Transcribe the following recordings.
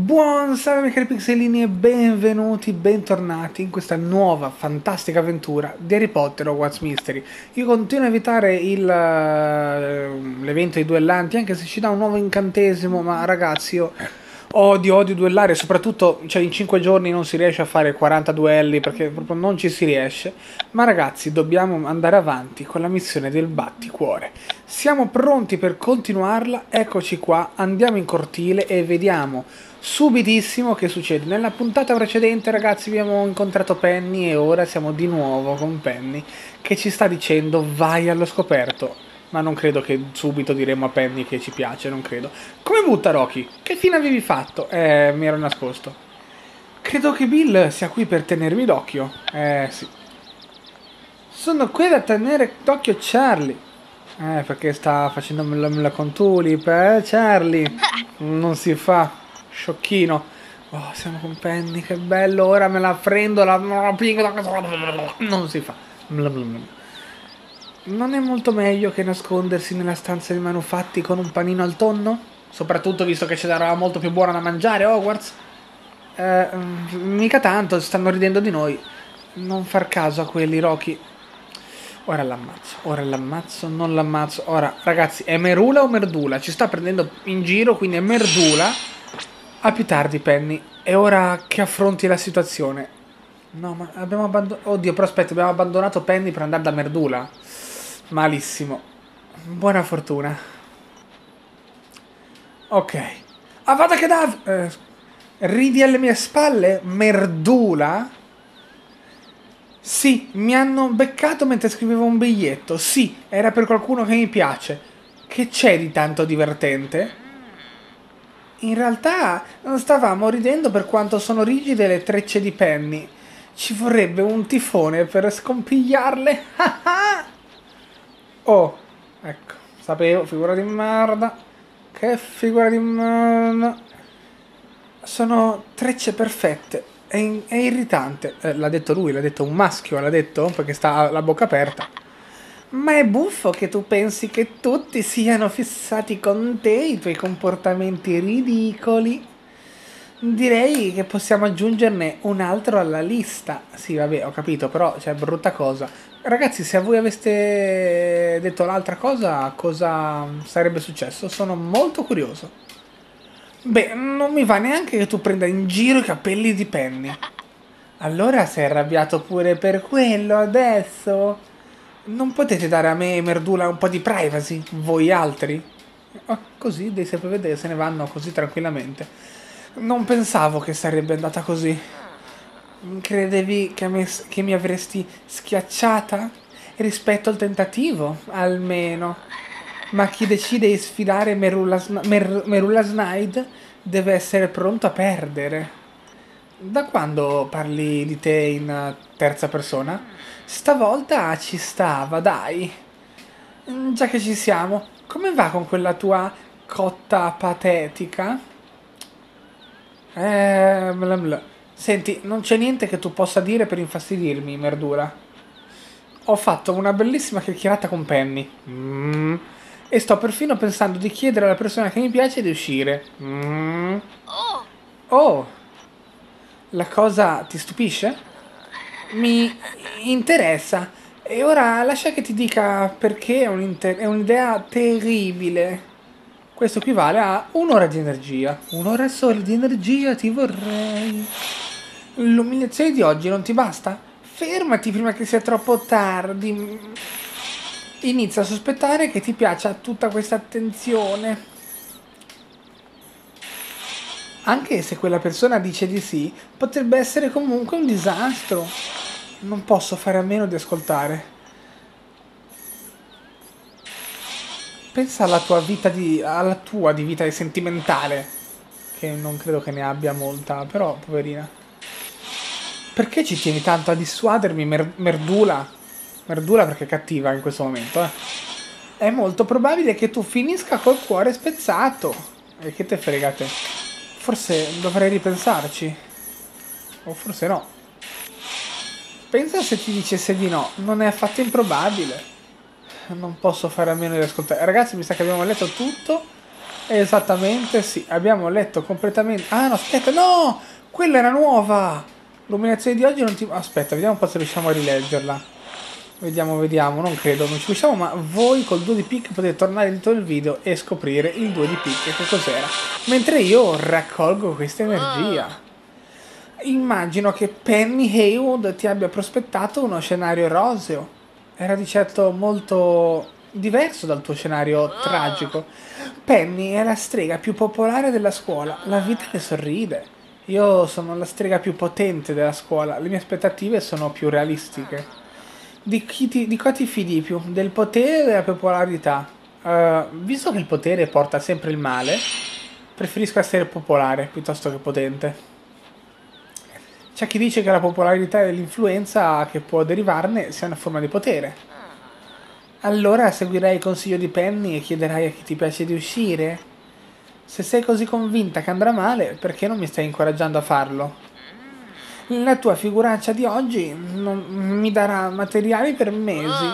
Buon salve cari pixelini e benvenuti, bentornati in questa nuova fantastica avventura di Harry Potter o What's Mystery. Io continuo a evitare uh, l'evento dei duellanti anche se ci dà un nuovo incantesimo, ma ragazzi io odio, odio duellare, soprattutto cioè, in 5 giorni non si riesce a fare 40 duelli perché proprio non ci si riesce. Ma ragazzi dobbiamo andare avanti con la missione del batticuore. Siamo pronti per continuarla, eccoci qua, andiamo in cortile e vediamo subitissimo che succede. Nella puntata precedente, ragazzi, abbiamo incontrato Penny e ora siamo di nuovo con Penny che ci sta dicendo vai allo scoperto. Ma non credo che subito diremo a Penny che ci piace, non credo. Come butta Rocky? Che fine avevi fatto? Eh, mi ero nascosto. Credo che Bill sia qui per tenermi d'occhio. Eh, sì. Sono qui da tenere d'occhio Charlie. Eh, perché sta facendo la con Tulip, eh, Charlie? Non si fa sciocchino. Oh, siamo con Penny, che bello, ora me la prendo, la, Non si fa. Non è molto meglio che nascondersi nella stanza dei manufatti con un panino al tonno? Soprattutto visto che ce l'era molto più buona da mangiare, Hogwarts? Eh, mica tanto, stanno ridendo di noi. Non far caso a quelli, Rocky. Ora l'ammazzo, ora l'ammazzo, non l'ammazzo. Ora, ragazzi, è Merula o Merdula? Ci sta prendendo in giro, quindi è Merdula. A più tardi, Penny. È ora che affronti la situazione. No, ma abbiamo abbandonato... Oddio, però aspetta, abbiamo abbandonato Penny per andare da Merdula. Malissimo. Buona fortuna. Ok. Avada Kedav... Eh, ridi alle mie spalle? Merdula? Sì, mi hanno beccato mentre scrivevo un biglietto. Sì, era per qualcuno che mi piace. Che c'è di tanto divertente? In realtà non stavamo ridendo per quanto sono rigide le trecce di Penny. Ci vorrebbe un tifone per scompigliarle. oh, ecco, sapevo, figura di merda. Che figura di merda. Sono trecce perfette. È, è irritante. Eh, l'ha detto lui, l'ha detto un maschio, l'ha detto perché sta la bocca aperta. Ma è buffo che tu pensi che tutti siano fissati con te, i tuoi comportamenti ridicoli. Direi che possiamo aggiungerne un altro alla lista. Sì, vabbè, ho capito, però c'è cioè, brutta cosa. Ragazzi, se a voi aveste detto l'altra cosa, cosa sarebbe successo? Sono molto curioso. Beh, non mi va neanche che tu prenda in giro i capelli di Penny. Allora sei arrabbiato pure per quello adesso? Non potete dare a me e Merdula un po' di privacy, voi altri? Oh, così dei semprevedere se ne vanno così tranquillamente. Non pensavo che sarebbe andata così. Credevi che, me, che mi avresti schiacciata? Rispetto al tentativo, almeno. Ma chi decide di sfidare Merula, Mer, Merula Snide deve essere pronto a perdere. Da quando parli di te in terza persona? Stavolta ci stava, dai. Mm, già che ci siamo, come va con quella tua cotta patetica? Eh, bla bla. Senti, non c'è niente che tu possa dire per infastidirmi, Merdura. Ho fatto una bellissima chiacchierata con Penny. Mm. E sto perfino pensando di chiedere alla persona che mi piace di uscire. Mm. Oh. Oh. La cosa ti stupisce? mi interessa. E ora lascia che ti dica perché è, è un'idea terribile. Questo equivale a un'ora di energia. Un'ora sola di energia ti vorrei. L'umiliazione di oggi non ti basta? Fermati prima che sia troppo tardi. Inizia a sospettare che ti piaccia tutta questa attenzione. Anche se quella persona dice di sì, potrebbe essere comunque un disastro non posso fare a meno di ascoltare. Pensa alla tua vita di. alla tua di vita sentimentale. Che non credo che ne abbia molta, però, poverina. Perché ci tieni tanto a dissuadermi, mer- Merdula? Merdula perché è cattiva in questo momento, eh. È molto probabile che tu finisca col cuore spezzato. E che te fregate? Forse dovrei ripensarci. O forse no. Pensa se ti dicesse di no, non è affatto improbabile. Non posso fare a meno di ascoltare. Ragazzi, mi sa che abbiamo letto tutto. Esattamente, sì. Abbiamo letto completamente... Ah, no, aspetta, no! Quella era nuova! L'illuminazione di oggi non ti... Aspetta, vediamo un po' se riusciamo a rileggerla. Vediamo, vediamo, non credo, non ci riusciamo, ma voi col 2 di pick potete tornare dentro il video e scoprire il 2 di pick che cos'era. Mentre io raccolgo questa energia. Immagino che Penny Haywood ti abbia prospettato uno scenario roseo. Era di certo molto diverso dal tuo scenario tragico. Penny è la strega più popolare della scuola, la vita le sorride. Io sono la strega più potente della scuola, le mie aspettative sono più realistiche. Di, chi ti, di cosa ti fidi più? Del potere o della popolarità? Uh, visto che il potere porta sempre il male, preferisco essere popolare piuttosto che potente. C'è chi dice che la popolarità e l'influenza che può derivarne sia una forma di potere. Allora seguirai il consiglio di Penny e chiederai a chi ti piace di uscire? Se sei così convinta che andrà male, perché non mi stai incoraggiando a farlo? La tua figuraccia di oggi non mi darà materiali per mesi.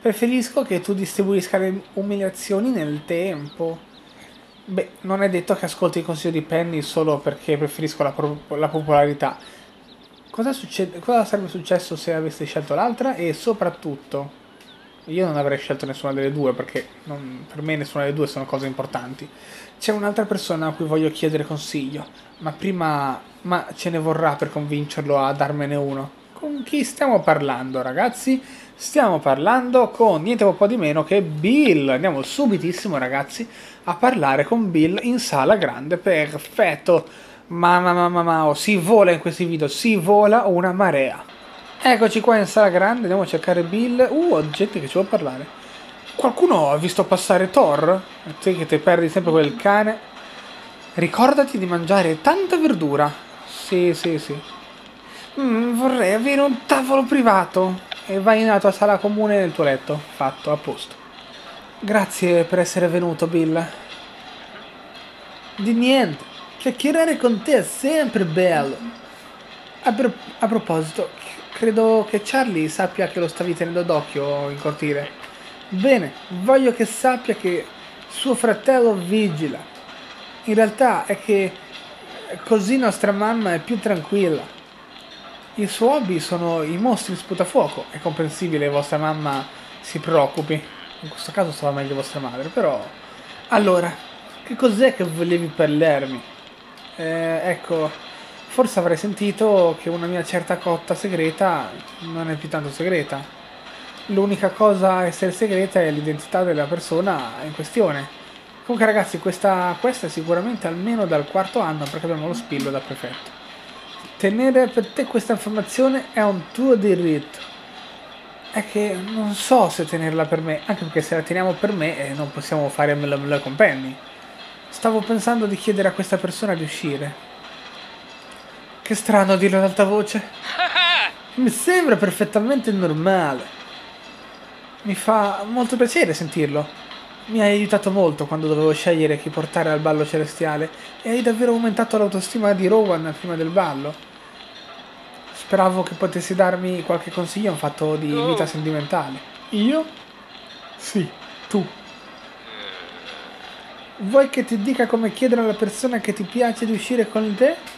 Preferisco che tu distribuisca le umiliazioni nel tempo. Beh, non è detto che ascolti il consiglio di Penny solo perché preferisco la, la popolarità. Cosa, succede, cosa sarebbe successo se avessi scelto l'altra? E soprattutto, io non avrei scelto nessuna delle due perché non, per me nessuna delle due sono cose importanti. C'è un'altra persona a cui voglio chiedere consiglio, ma prima ma ce ne vorrà per convincerlo a darmene uno. Con chi stiamo parlando, ragazzi? Stiamo parlando con niente po' di meno che Bill. Andiamo subitissimo, ragazzi, a parlare con Bill in sala grande. Perfetto. Mamma mamma mamma, si vola in questi video, si vola una marea. Eccoci qua in sala grande, andiamo a cercare Bill. Uh, gente che ci vuole parlare. Qualcuno ha visto passare Thor? Te che ti perdi sempre quel cane. Ricordati di mangiare tanta verdura. Sì, sì, sì. Mm, vorrei avere un tavolo privato. E vai in tua sala comune nel tuo letto. Fatto, a posto. Grazie per essere venuto, Bill. Di niente. Chiacchierare con te è sempre bello. A, pro a proposito, credo che Charlie sappia che lo stavi tenendo d'occhio in cortile. Bene, voglio che sappia che suo fratello vigila. In realtà è che Così nostra mamma è più tranquilla. I suoi hobby sono i mostri sputafuoco. È comprensibile che vostra mamma si preoccupi. In questo caso stava meglio vostra madre, però... Allora, che cos'è che volevi parlarmi? Eh, ecco, forse avrei sentito che una mia certa cotta segreta non è più tanto segreta. L'unica cosa a essere segreta è l'identità della persona in questione. Comunque ragazzi, questa, questa è sicuramente almeno dal quarto anno perché abbiamo lo spillo da prefetto. Tenere per te questa informazione è un tuo diritto. È che non so se tenerla per me, anche perché se la teniamo per me eh, non possiamo fare mela mela con Penny. Stavo pensando di chiedere a questa persona di uscire. Che strano dirlo ad alta voce. Mi sembra perfettamente normale. Mi fa molto piacere sentirlo. Mi hai aiutato molto quando dovevo scegliere chi portare al ballo celestiale e hai davvero aumentato l'autostima di Rowan prima del ballo. Speravo che potessi darmi qualche consiglio in fatto di vita sentimentale. Io? Sì, tu. Vuoi che ti dica come chiedere alla persona che ti piace di uscire con te?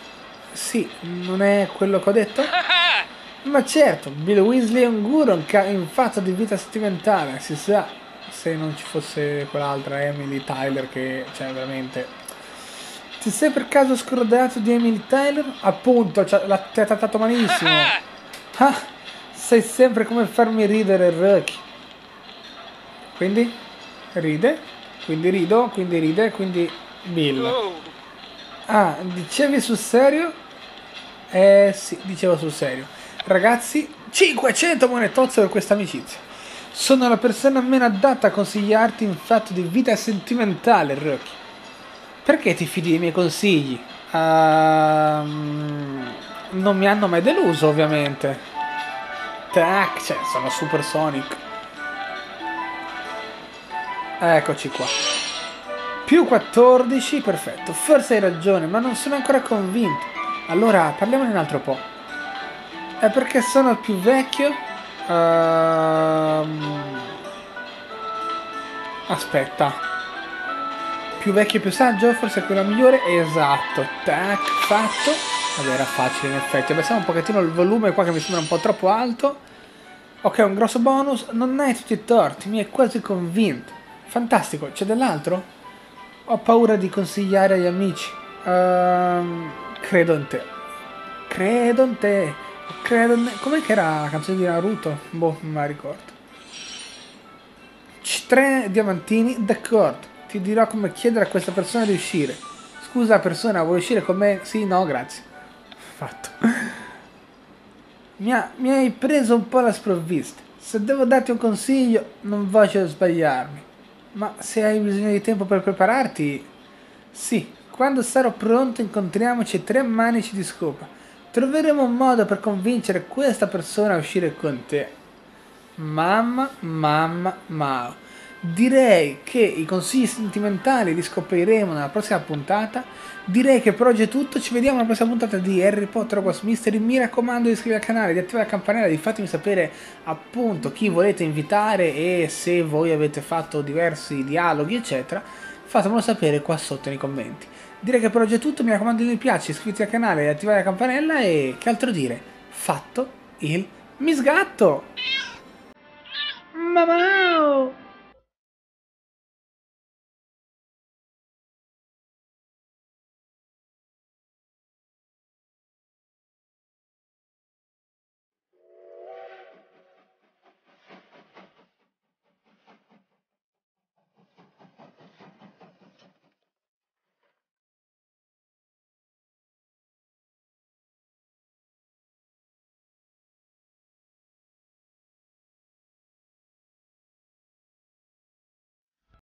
Sì, non è quello che ho detto? Ma certo, Bill Weasley è un guru in fatto di vita sentimentale, si sa se non ci fosse quell'altra Emily Tyler che, cioè, veramente... Ti sei per caso scordato di Emily Tyler? Appunto, cioè, la, ti ha trattato malissimo. Ah, sei sempre come farmi ridere, Rocky. Quindi? Ride? Quindi rido, quindi ride, quindi Bill. Ah, dicevi sul serio? Eh sì, dicevo sul serio. Ragazzi, 500 monetozze per questa amicizia. Sono la persona meno adatta a consigliarti in fatto di vita sentimentale, Rocky. Perché ti fidi dei miei consigli? Uh, non mi hanno mai deluso, ovviamente. Tac, cioè, sono Super Sonic. Eccoci qua. Più 14, perfetto. Forse hai ragione, ma non sono ancora convinto. Allora, parliamone un altro po'. È perché sono più vecchio? Um... Aspetta. più vecchio e più saggio, forse è quella migliore. Esatto, tac, fatto. Vabbè, era facile in effetti. Abbassiamo un pochettino il volume qua che mi sembra un po' troppo alto. Ok, un grosso bonus. Non hai tutti i torti, mi hai quasi convinto. Fantastico, c'è dell'altro? Ho paura di consigliare agli amici. Uh, credo in te. Credo in te. Credo in te. Com'è che era la canzone di Naruto? Boh, non me la ricordo. C tre diamantini, d'accordo. Ti dirò come chiedere a questa persona di uscire. Scusa persona, vuoi uscire con me? Sì, no, grazie. Fatto. Mi, ha, mi hai preso un po' la sprovvista. Se devo darti un consiglio, non voglio sbagliarmi. Ma se hai bisogno di tempo per prepararti... Sì, quando sarò pronto incontriamoci tre manici di scopa. Troveremo un modo per convincere questa persona a uscire con te. Mamma, mamma, Mao. Direi che i consigli sentimentali li scopriremo nella prossima puntata. Direi che per oggi è tutto. Ci vediamo nella prossima puntata di Harry Potter Hogwarts Mystery. Mi raccomando di iscrivervi al canale, di attivare la campanella, di fatemi sapere appunto chi volete invitare e se voi avete fatto diversi dialoghi, eccetera. Fatemelo sapere qua sotto nei commenti. Direi che per oggi è tutto. Mi raccomando di mi piace, iscrivetevi al canale, di attivare la campanella e che altro dire? Fatto il misgatto! Mamma!